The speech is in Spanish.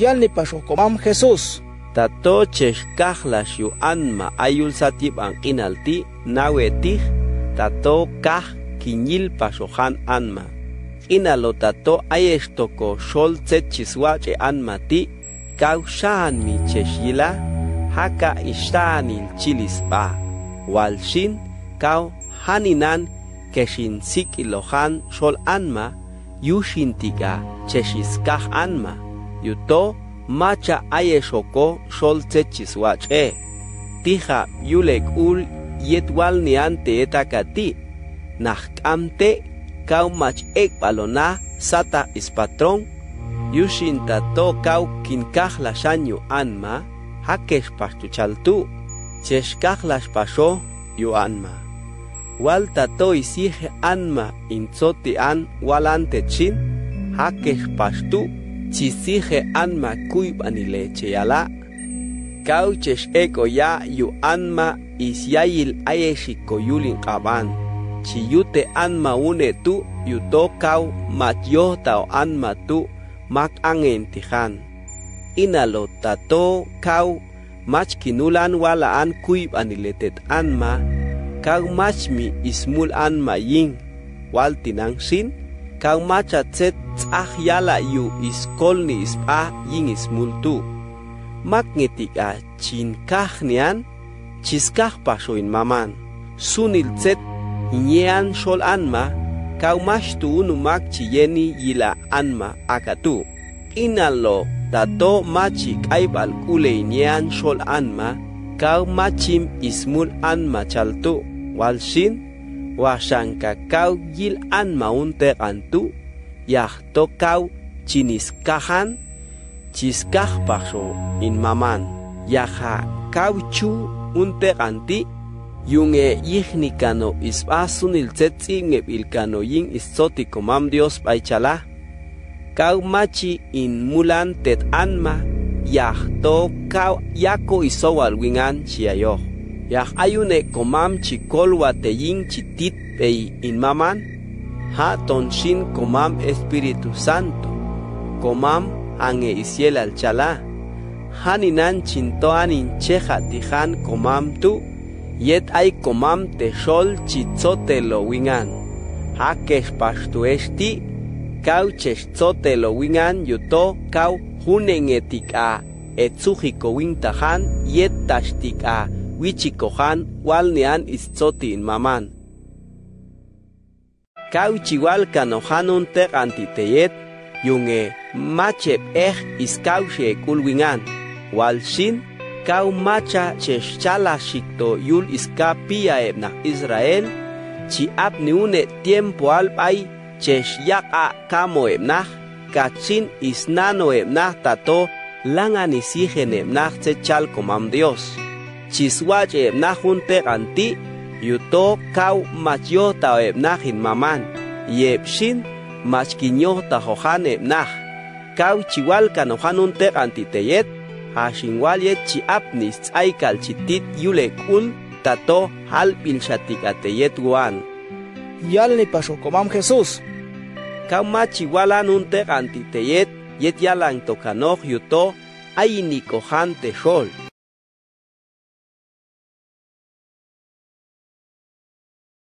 Yalni pasho comam Jesús. Tato cheshkajlash yu anma ayul satib anqinalti nawetij tato kaj kinyil pashohan anma. Inalo tato ayestoko shol tsetchiswache anma ti kaushan mi cheshila haka ishtanil chilis ba. Walshin kau haninan keshin sikilohan shol anma yushintiga cheshiskaj anma. Yuto macha ayeshoko shol tsetchiswache. Tija yulek ul yetwal niante etakati. Nahkamte kau mach ek balona sata ispatrón. Yushin tato kau kinkaj la shanyo anma. Hakesh pastuchaltu. Cheshkaj las pasho yu anma. Wal tato isije anma inzoti an walante chin. Hakesh pastu. Chisije anma kuib anileche yala. Kauchesh eko ya yu anma isyayil ayeshiko yulin kaban. Chiyute anma une tu yuto kau matyota o anma tu mak angen tijan. Inalo tato kau mach kinulan wala an aniletet anma. Kau machmi ismul anma ying wal tinang sin kang macha tset tz'aj yala yu is kolni is pa ying is multu. Magnetik a ah chinkaj nian chis chiskajpaj xo'in maman Sunil tset nyean shol anma kau mash tu unu mak chiyeni yila anma akatu inalo dato machi kaibal kule nyean shol anma kau machim ismul anma chaltu walshin. Kau yil anma unte antu, yahto kau chiniskahan, chiskah pasho in maman, yaha kau chu unte anti, yunge yihnikano isbasun il tsetzinge ilkano yin isoti komam Dios baichala. Kau machi in mulan tet anma yah to kau yako isowal wingan chiayo. Yah ayune komam chicolwa teyin chititpey inmaman, ha tonshin komam Espíritu Santo, komam ange isiel al chala, haninan chintoan incheja tijan komam tu, yet ay komam texol chitzotelo wingan, ha kexpastuesti, kau chextzotelo wingan yuto kau hunen etik a, etzujiko wintajan yet tashtik a, wichikohan walnean istzoti in maman. Kau chiwal kanohanun te antiteyet yunge machep eh iskaushe kulwingan. Walshin kau macha cheschala shikto yul iskapia ebna Israel, chi ap ni une tiempo albay chesh yaka kamo ebna, kachin isnano ebna tato langan isigen ebna chal komam Dios. Chiswach ebna junte anti, yuto kau machyota ebna hin maman, yepshin machkinyota hohan ebna, kau chiwal kanohanun te antiteyet, hashinwalie chi apnis tsaikal chitit yulek ul tato halpil shatikateyet guan. Yalni pasho comam Jesús. Kauma chiwalan un te antiteyet yet yalan tokanoj yuto ayinikohan te shol.